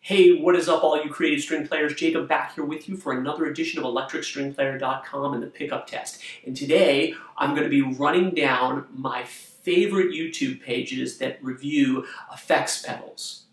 Hey, what is up, all you creative string players? Jacob back here with you for another edition of ElectricStringPlayer.com and the pickup test. And today, I'm going to be running down my favorite YouTube pages that review effects pedals.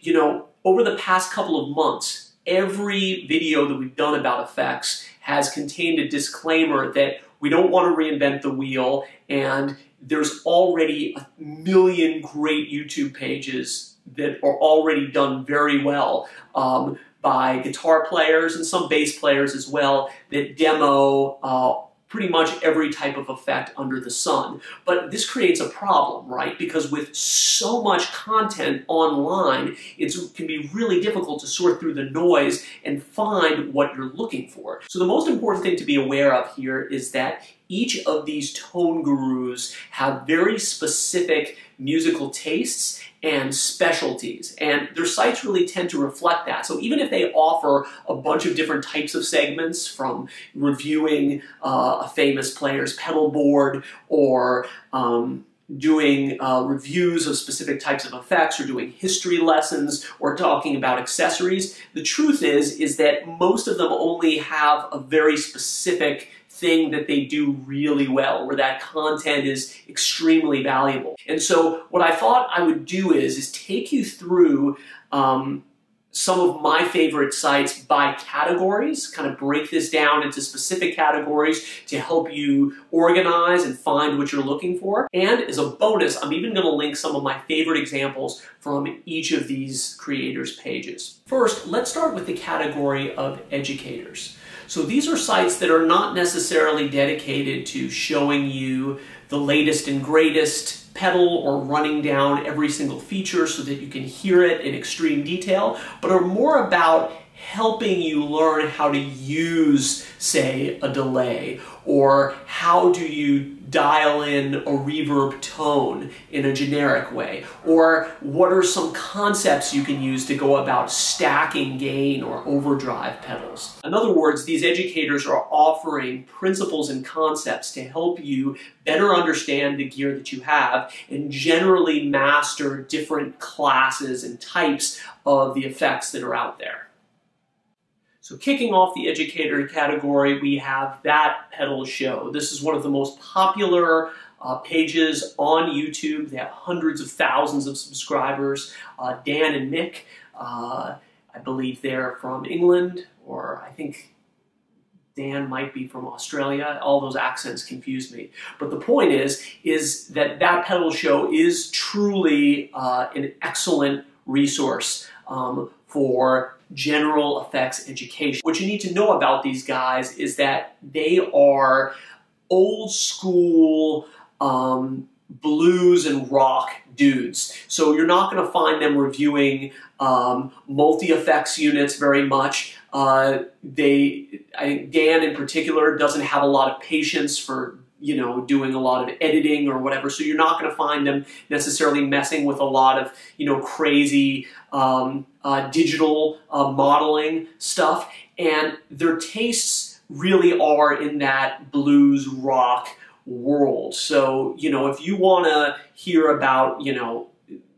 You know, over the past couple of months, every video that we've done about effects has contained a disclaimer that we don't want to reinvent the wheel and there's already a million great YouTube pages that are already done very well um, by guitar players and some bass players as well that demo uh, pretty much every type of effect under the sun. But this creates a problem, right? Because with so much content online, it can be really difficult to sort through the noise and find what you're looking for. So the most important thing to be aware of here is that each of these tone gurus have very specific musical tastes and specialties. And their sites really tend to reflect that. So even if they offer a bunch of different types of segments from reviewing uh, a famous player's pedal board or um, doing uh, reviews of specific types of effects or doing history lessons or talking about accessories, the truth is, is that most of them only have a very specific thing that they do really well, where that content is extremely valuable. And so what I thought I would do is, is take you through um, some of my favorite sites by categories, kind of break this down into specific categories to help you organize and find what you're looking for. And as a bonus, I'm even going to link some of my favorite examples from each of these creators' pages. First, let's start with the category of educators. So these are sites that are not necessarily dedicated to showing you the latest and greatest pedal or running down every single feature so that you can hear it in extreme detail, but are more about helping you learn how to use, say, a delay, or how do you dial in a reverb tone in a generic way, or what are some concepts you can use to go about stacking gain or overdrive pedals. In other words, these educators are offering principles and concepts to help you better understand the gear that you have and generally master different classes and types of the effects that are out there. So kicking off the educator category, we have That Pedal Show. This is one of the most popular uh, pages on YouTube. They have hundreds of thousands of subscribers. Uh, Dan and Mick, uh, I believe they're from England, or I think Dan might be from Australia. All those accents confuse me. But the point is, is that That Pedal Show is truly uh, an excellent resource um, for general effects education. What you need to know about these guys is that they are old school um, blues and rock dudes. So you're not going to find them reviewing um, multi-effects units very much. Uh, they, I, Dan in particular, doesn't have a lot of patience for you know, doing a lot of editing or whatever. So you're not going to find them necessarily messing with a lot of, you know, crazy um, uh, digital uh, modeling stuff. And their tastes really are in that blues rock world. So, you know, if you want to hear about, you know,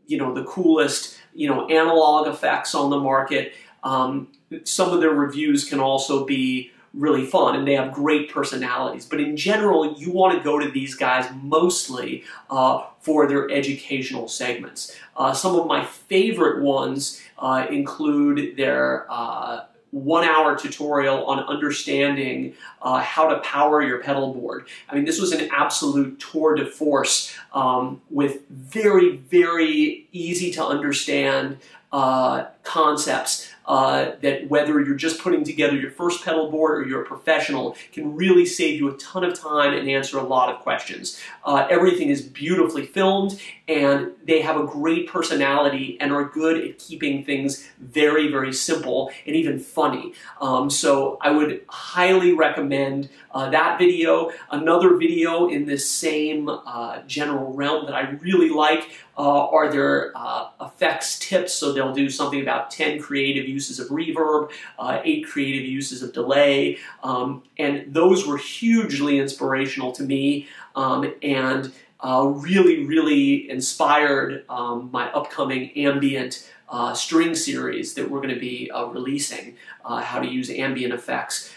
you know, the coolest, you know, analog effects on the market, um, some of their reviews can also be really fun and they have great personalities. But in general, you want to go to these guys mostly uh, for their educational segments. Uh, some of my favorite ones uh, include their uh, one hour tutorial on understanding uh, how to power your pedal board. I mean, this was an absolute tour de force um, with very, very easy to understand uh, concepts uh, that whether you're just putting together your first pedal board or you're a professional can really save you a ton of time and answer a lot of questions. Uh, everything is beautifully filmed and they have a great personality and are good at keeping things very, very simple and even funny. Um, so I would highly recommend uh, that video. Another video in this same uh, general realm that I really like uh, are their uh, effects tips. So they'll do something about 10 creative uses of reverb, uh, 8 creative uses of delay, um, and those were hugely inspirational to me um, and uh, really, really inspired um, my upcoming ambient uh, string series that we're going to be uh, releasing, how to use ambient effects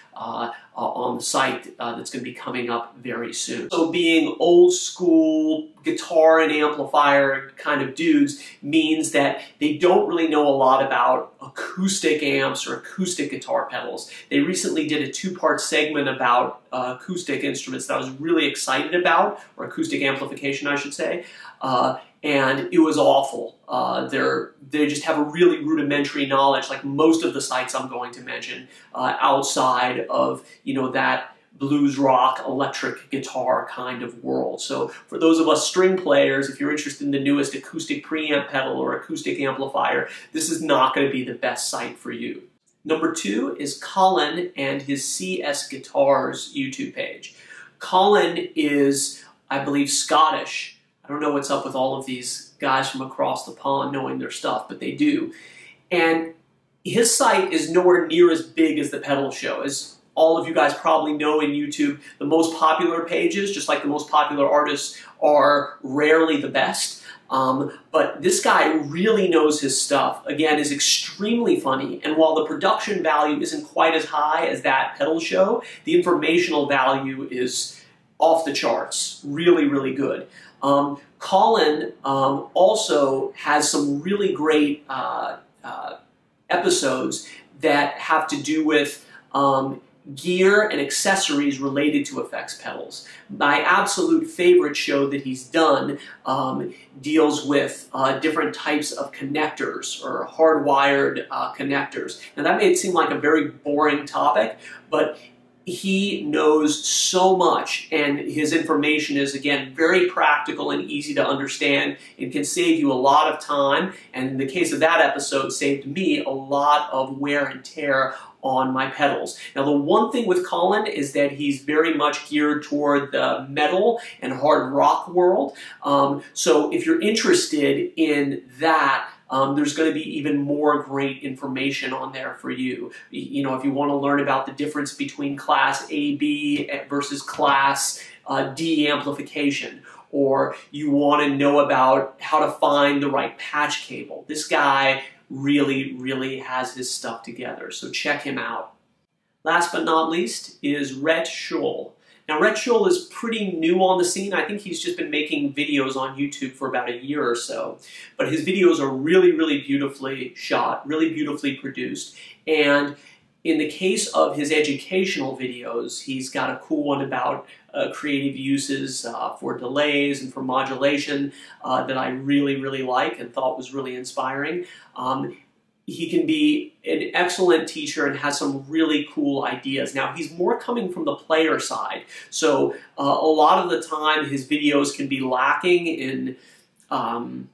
uh, on the site uh, that's going to be coming up very soon. So being old school guitar and amplifier kind of dudes means that they don't really know a lot about acoustic amps or acoustic guitar pedals. They recently did a two-part segment about uh, acoustic instruments that I was really excited about, or acoustic amplification I should say, uh, and it was awful. Uh, they just have a really rudimentary knowledge, like most of the sites I'm going to mention, uh, outside of you know that blues rock, electric guitar kind of world. So for those of us string players, if you're interested in the newest acoustic preamp pedal or acoustic amplifier, this is not going to be the best site for you. Number two is Colin and his CS Guitars YouTube page. Colin is, I believe, Scottish I don't know what's up with all of these guys from across the pond knowing their stuff, but they do. And his site is nowhere near as big as the pedal show. As all of you guys probably know in YouTube, the most popular pages, just like the most popular artists, are rarely the best. Um, but this guy really knows his stuff. Again, is extremely funny. And while the production value isn't quite as high as that pedal show, the informational value is off the charts. Really, really good. Um, Colin um, also has some really great uh, uh, episodes that have to do with um, gear and accessories related to effects pedals. My absolute favorite show that he's done um, deals with uh, different types of connectors or hardwired uh, connectors. Now that may seem like a very boring topic, but he knows so much and his information is again very practical and easy to understand and can save you a lot of time and in the case of that episode saved me a lot of wear and tear on my pedals. Now the one thing with Colin is that he's very much geared toward the metal and hard rock world. Um, so if you're interested in that, um, there's going to be even more great information on there for you. You know, if you want to learn about the difference between class AB versus class uh, D amplification, or you want to know about how to find the right patch cable. This guy really, really has his stuff together, so check him out. Last but not least is Rhett Shull. Now, Rhett Shull is pretty new on the scene. I think he's just been making videos on YouTube for about a year or so. But his videos are really, really beautifully shot, really beautifully produced. And in the case of his educational videos, he's got a cool one about uh, creative uses uh, for delays and for modulation uh, that I really, really like and thought was really inspiring. Um, he can be an excellent teacher and has some really cool ideas. Now, he's more coming from the player side, so uh, a lot of the time his videos can be lacking in um,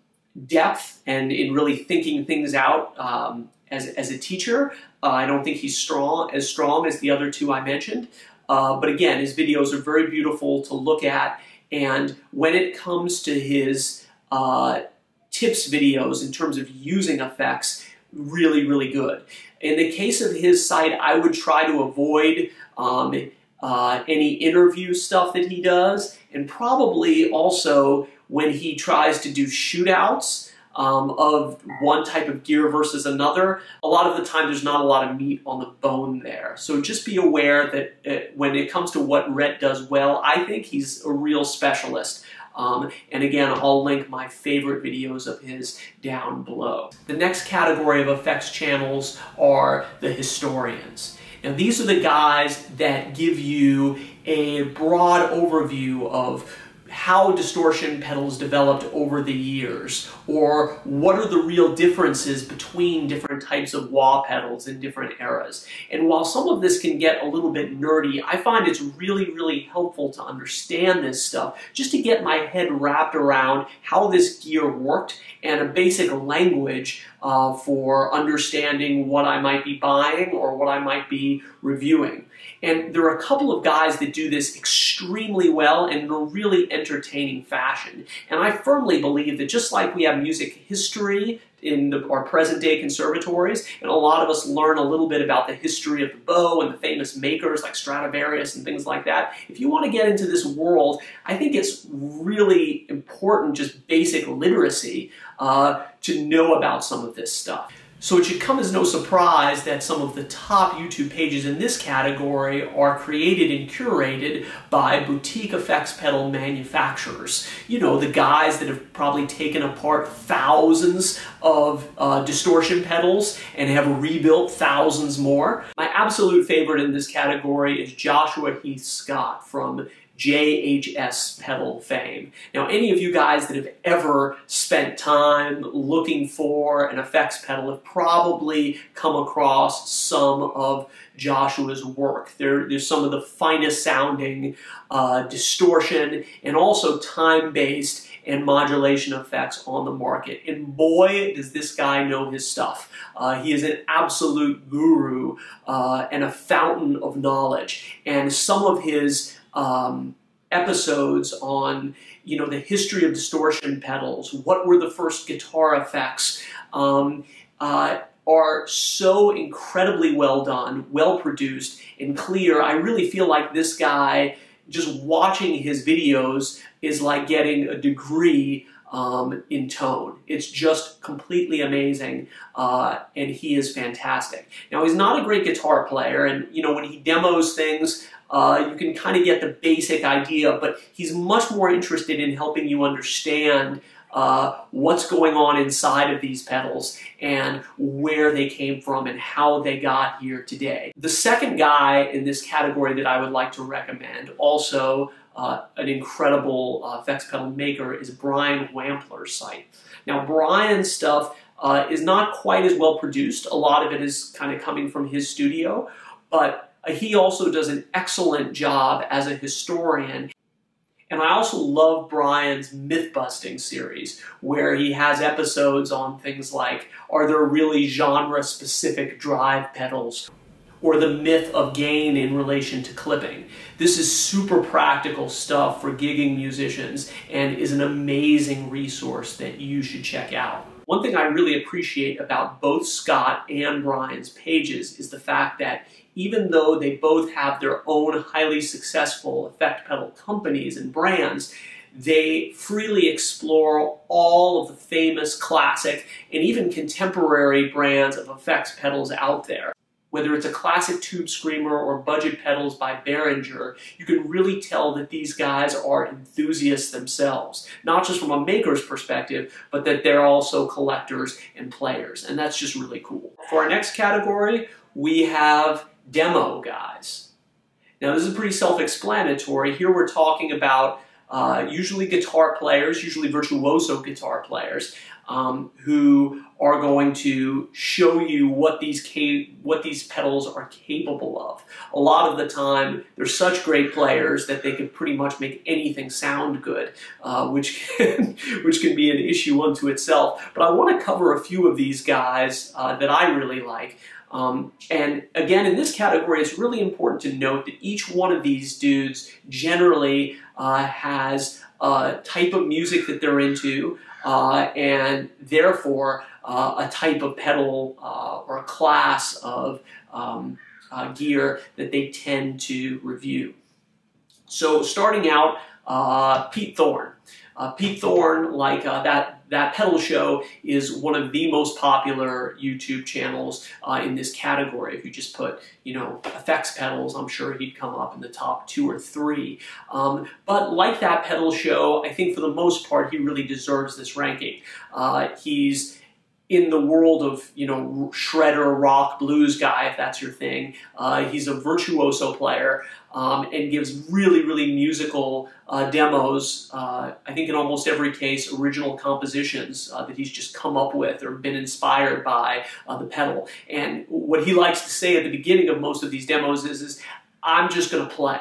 depth and in really thinking things out um, as, as a teacher. Uh, I don't think he's strong as strong as the other two I mentioned, uh, but again, his videos are very beautiful to look at, and when it comes to his uh, tips videos in terms of using effects, really, really good. In the case of his site, I would try to avoid um, uh, any interview stuff that he does, and probably also when he tries to do shootouts um, of one type of gear versus another, a lot of the time there's not a lot of meat on the bone there. So just be aware that uh, when it comes to what Rhett does well, I think he's a real specialist. Um, and again, I'll link my favorite videos of his down below. The next category of effects channels are the historians. Now, these are the guys that give you a broad overview of how distortion pedals developed over the years, or what are the real differences between different types of wah pedals in different eras. And while some of this can get a little bit nerdy, I find it's really, really helpful to understand this stuff, just to get my head wrapped around how this gear worked and a basic language uh, for understanding what I might be buying or what I might be reviewing. And there are a couple of guys that do this extremely well and in a really entertaining fashion. And I firmly believe that just like we have music history in the, our present day conservatories, and a lot of us learn a little bit about the history of the bow and the famous makers like Stradivarius and things like that. If you want to get into this world, I think it's really important, just basic literacy, uh, to know about some of this stuff. So it should come as no surprise that some of the top YouTube pages in this category are created and curated by boutique effects pedal manufacturers. You know, the guys that have probably taken apart thousands of uh, distortion pedals and have rebuilt thousands more. My absolute favorite in this category is Joshua Heath Scott from JHS pedal fame. Now, any of you guys that have ever spent time looking for an effects pedal have probably come across some of Joshua's work. There, there's some of the finest sounding uh, distortion and also time-based and modulation effects on the market. And boy, does this guy know his stuff. Uh, he is an absolute guru uh, and a fountain of knowledge. And some of his um, episodes on you know the history of distortion pedals, what were the first guitar effects, um, uh, are so incredibly well done, well produced, and clear. I really feel like this guy, just watching his videos, is like getting a degree um, in tone. It's just completely amazing, uh, and he is fantastic. Now, he's not a great guitar player, and you know when he demos things, uh, you can kind of get the basic idea, but he's much more interested in helping you understand uh, what's going on inside of these pedals and where they came from and how they got here today. The second guy in this category that I would like to recommend, also uh, an incredible uh, effects pedal maker, is Brian Wampler's site. Now, Brian's stuff uh, is not quite as well produced. A lot of it is kind of coming from his studio, but Uh, he also does an excellent job as a historian. And I also love Brian's myth busting series, where he has episodes on things like are there really genre specific drive pedals? Or the myth of gain in relation to clipping. This is super practical stuff for gigging musicians and is an amazing resource that you should check out. One thing I really appreciate about both Scott and Brian's pages is the fact that even though they both have their own highly successful effect pedal companies and brands, they freely explore all of the famous classic and even contemporary brands of effects pedals out there. Whether it's a classic tube screamer or budget pedals by Behringer, you can really tell that these guys are enthusiasts themselves. Not just from a maker's perspective, but that they're also collectors and players. And that's just really cool. For our next category, we have demo guys. Now, this is pretty self-explanatory. Here we're talking about uh, usually guitar players, usually virtuoso guitar players, um, who are going to show you what these what these pedals are capable of. A lot of the time, they're such great players that they can pretty much make anything sound good, uh, which can which can be an issue unto itself. But I want to cover a few of these guys uh, that I really like. Um, and again, in this category, it's really important to note that each one of these dudes generally uh, has a type of music that they're into, uh, and therefore a type of pedal uh, or a class of um, uh, gear that they tend to review. So starting out, uh, Pete Thorn. Pete Thorn, like that that pedal show is one of the most popular YouTube channels uh, in this category. If you just put, you know, effects pedals, I'm sure he'd come up in the top two or three. Um, but like that pedal show, I think for the most part, he really deserves this ranking. Uh, he's in the world of you know shredder rock blues guy if that's your thing. Uh, he's a virtuoso player um, and gives really really musical uh, demos uh, i think in almost every case original compositions uh, that he's just come up with or been inspired by uh, the pedal. And what he likes to say at the beginning of most of these demos is, is i'm just going to play.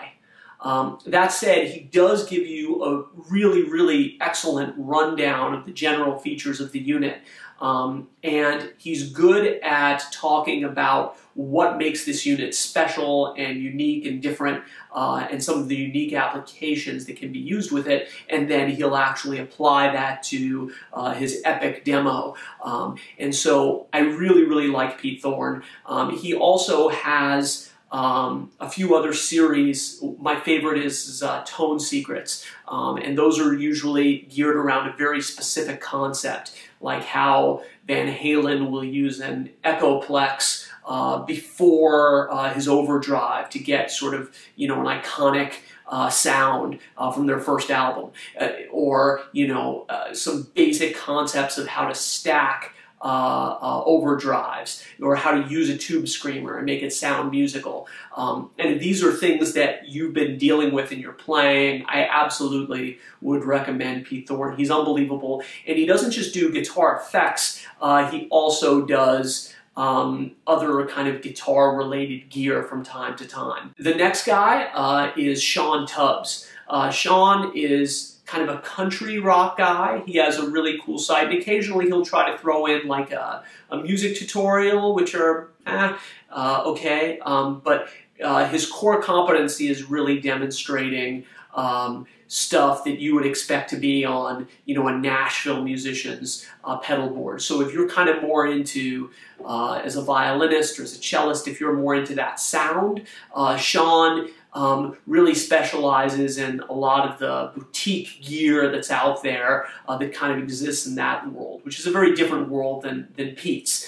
Um, that said, he does give you a really, really excellent rundown of the general features of the unit. Um, and he's good at talking about what makes this unit special and unique and different uh, and some of the unique applications that can be used with it. And then he'll actually apply that to uh, his epic demo. Um, and so I really, really like Pete Thorn. Um, he also has um, a few other series. My favorite is, is uh, Tone Secrets, um, and those are usually geared around a very specific concept, like how Van Halen will use an Echoplex uh, before uh, his overdrive to get sort of you know an iconic uh, sound uh, from their first album, uh, or you know uh, some basic concepts of how to stack uh, uh, overdrives or how to use a tube screamer and make it sound musical. Um, and these are things that you've been dealing with in your playing. I absolutely would recommend Pete Thorn. He's unbelievable. And he doesn't just do guitar effects, uh, he also does. Um, other kind of guitar related gear from time to time. The next guy uh, is Sean Tubbs. Uh, Sean is kind of a country rock guy. He has a really cool site, and occasionally he'll try to throw in like a, a music tutorial, which are eh, uh, okay, um, but uh, his core competency is really demonstrating um, stuff that you would expect to be on, you know, a Nashville musician's uh, pedal board. So if you're kind of more into, uh, as a violinist or as a cellist, if you're more into that sound, uh, Sean um, really specializes in a lot of the boutique gear that's out there uh, that kind of exists in that world, which is a very different world than, than Pete's.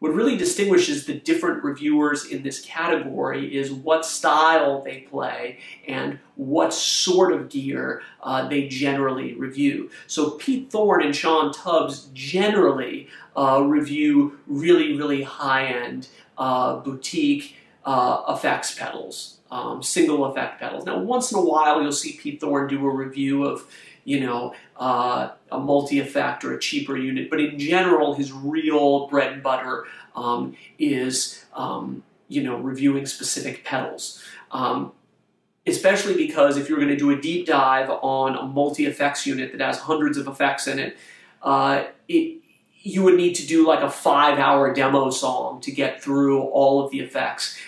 What really distinguishes the different reviewers in this category is what style they play and what sort of gear uh, they generally review. So Pete Thorn and Sean Tubbs generally uh, review really, really high-end uh, boutique uh, effects pedals um, single effect pedals. Now, once in a while, you'll see Pete Thorn do a review of, you know, uh, a multi-effect or a cheaper unit, but in general, his real bread and butter um, is, um, you know, reviewing specific pedals. Um, especially because if you're going to do a deep dive on a multi-effects unit that has hundreds of effects in it, uh, it you would need to do like a five-hour demo song to get through all of the effects.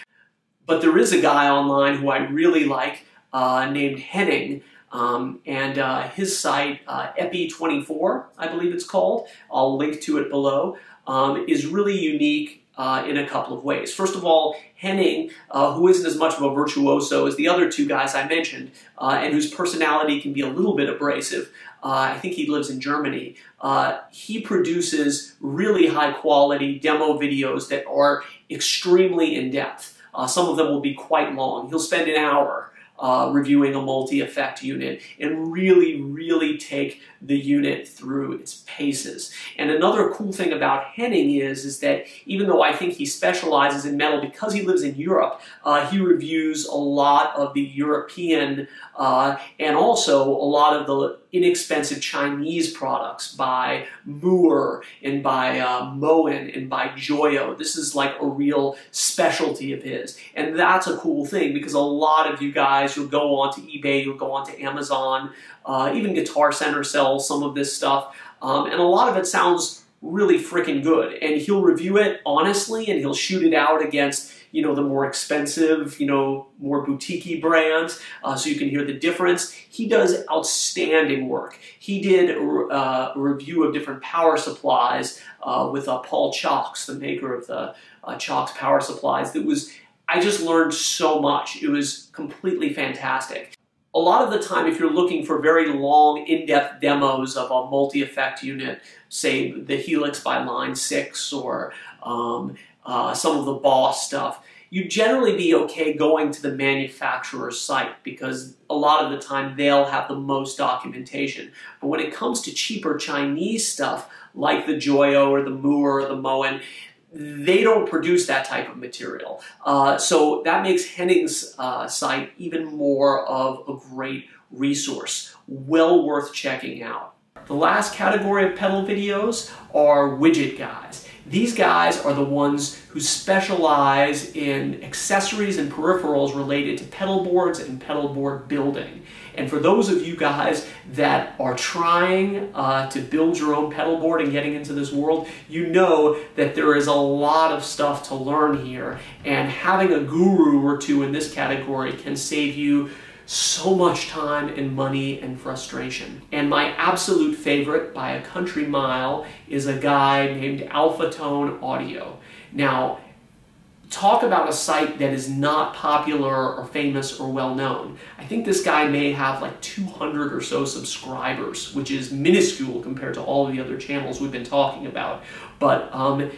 But there is a guy online who I really like uh, named Henning, um, and uh, his site, uh, Epi24, I believe it's called, I'll link to it below, um, is really unique uh, in a couple of ways. First of all, Henning, uh, who isn't as much of a virtuoso as the other two guys I mentioned, uh, and whose personality can be a little bit abrasive, uh, I think he lives in Germany, uh, he produces really high quality demo videos that are extremely in depth. Uh, some of them will be quite long. He'll spend an hour uh, reviewing a multi-effect unit and really, really take the unit through its paces. And another cool thing about Henning is, is that even though I think he specializes in metal, because he lives in Europe, uh, he reviews a lot of the European uh, and also a lot of the inexpensive Chinese products by Mooer and by uh, Moen and by Joyo. This is like a real specialty of his. And that's a cool thing because a lot of you guys, you'll go on to eBay, you'll go on to Amazon, uh, even Guitar Center sells some of this stuff. Um, and a lot of it sounds really freaking good. And he'll review it honestly and he'll shoot it out against you know, the more expensive, you know, more boutique brands, uh, so you can hear the difference. He does outstanding work. He did uh, a review of different power supplies uh, with uh, Paul Chalks, the maker of the uh, Chalks power supplies. That was, I just learned so much. It was completely fantastic a lot of the time, if you're looking for very long, in-depth demos of a multi-effect unit, say the Helix by Line 6 or um, uh, some of the Boss stuff, you'd generally be okay going to the manufacturer's site because a lot of the time they'll have the most documentation. But when it comes to cheaper Chinese stuff, like the Joyo or the Mooer or the Moen, they don't produce that type of material. Uh, so that makes Henning's uh, site even more of a great resource, well worth checking out. The last category of pedal videos are widget guys. These guys are the ones who specialize in accessories and peripherals related to pedal boards and pedal board building. And for those of you guys that are trying uh, to build your own pedal board and getting into this world, you know that there is a lot of stuff to learn here. And having a guru or two in this category can save you so much time and money and frustration. And my absolute favorite by a country mile is a guy named Alphatone Audio. Now, talk about a site that is not popular or famous or well known. I think this guy may have like 200 or so subscribers, which is minuscule compared to all of the other channels we've been talking about. But um,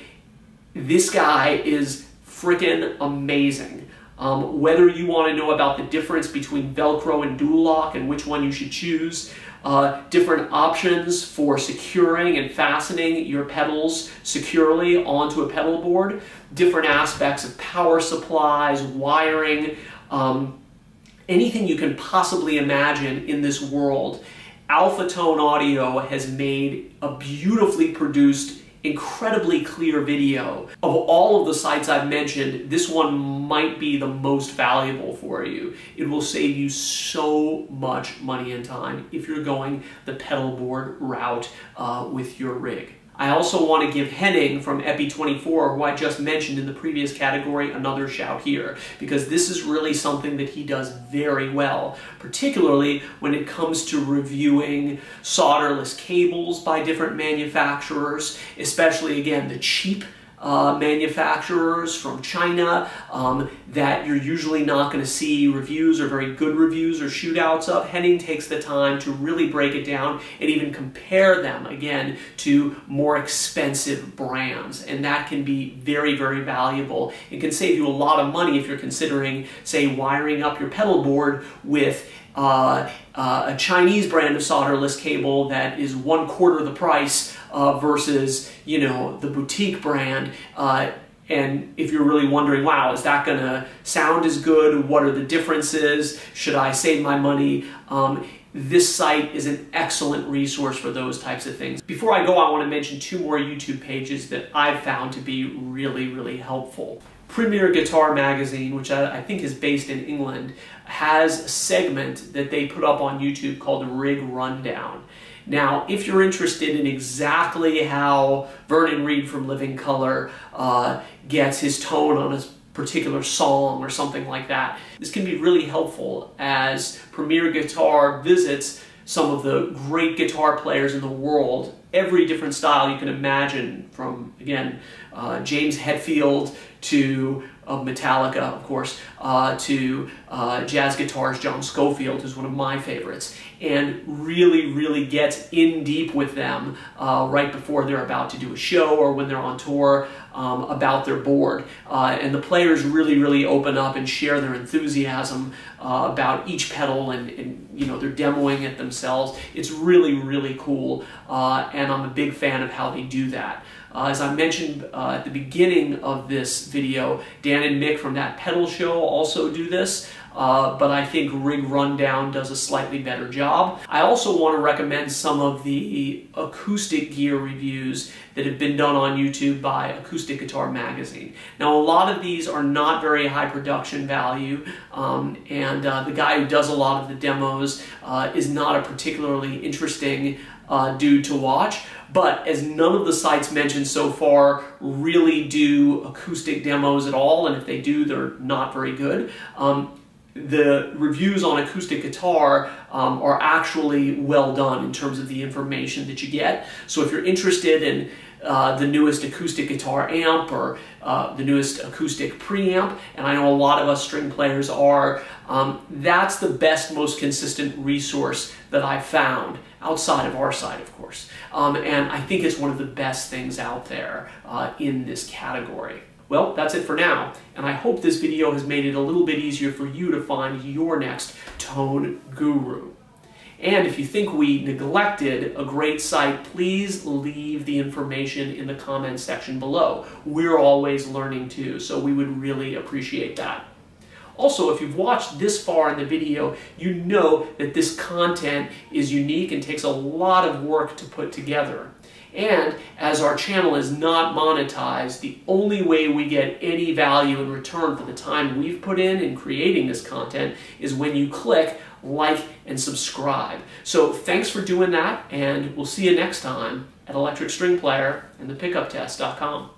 this guy is freaking amazing. Um, whether you want to know about the difference between Velcro and dual lock and which one you should choose, uh, different options for securing and fastening your pedals securely onto a pedal board, different aspects of power supplies, wiring, um, anything you can possibly imagine in this world. Alphatone Audio has made a beautifully produced incredibly clear video. Of all of the sites I've mentioned, this one might be the most valuable for you. It will save you so much money and time if you're going the pedal board route uh, with your rig. I also want to give Henning from Epi24, who I just mentioned in the previous category, another shout here, because this is really something that he does very well, particularly when it comes to reviewing solderless cables by different manufacturers, especially, again, the cheap uh, manufacturers from China um, that you're usually not going to see reviews or very good reviews or shootouts of. Henning takes the time to really break it down and even compare them again to more expensive brands. And that can be very, very valuable. It can save you a lot of money if you're considering, say, wiring up your pedal board with uh, uh, a Chinese brand of solderless cable that is one quarter the price uh, versus you know the boutique brand. Uh, and if you're really wondering, wow, is that going to sound as good? What are the differences? Should I save my money? Um, this site is an excellent resource for those types of things. Before I go, I want to mention two more YouTube pages that I've found to be really, really helpful. Premier Guitar Magazine, which I, I, think is based in England, has a segment that they put up on YouTube called Rig Rundown. Now, if you're interested in exactly how Vernon Reid from Living Colour uh, gets his tone on a particular song or something like that, this can be really helpful as Premier Guitar visits some of the great guitar players in the world, every different style you can imagine, from, again, uh, James Hetfield to of Metallica, of course, uh, to uh, jazz guitarist John Scofield, who's one of my favorites, and really, really gets in deep with them uh, right before they're about to do a show or when they're on tour um, about their board. Uh, and the players really, really open up and share their enthusiasm uh, about each pedal and, and, you know, they're demoing it themselves. It's really, really cool, uh, and I'm a big fan of how they do that. Uh, as I mentioned uh, at the beginning of this video, Dan and Mick from that pedal show also do this. Uh, but I think Rig Rundown does a slightly better job. I also want to recommend some of the acoustic gear reviews that have been done on YouTube by Acoustic Guitar Magazine. Now, a lot of these are not very high production value, um, and uh, the guy who does a lot of the demos uh, is not a particularly interesting uh, dude to watch. But as none of the sites mentioned so far really do acoustic demos at all, and if they do, they're not very good. Um, the reviews on acoustic guitar um, are actually well done in terms of the information that you get. So if you're interested in uh, the newest acoustic guitar amp or uh, the newest acoustic preamp, and I know a lot of us string players are, um, that's the best, most consistent resource that I've found outside of our side, of course. Um, and I think it's one of the best things out there uh, in this category. Well, that's it for now, and I hope this video has made it a little bit easier for you to find your next tone guru. And if you think we neglected a great site, please leave the information in the comments section below. We're always learning too, so we would really appreciate that. Also, if you've watched this far in the video, you know that this content is unique and takes a lot of work to put together. And as our channel is not monetized, the only way we get any value in return for the time we've put in in creating this content is when you click like and subscribe. So thanks for doing that, and we'll see you next time at Electric String Player and the pickuptest.com.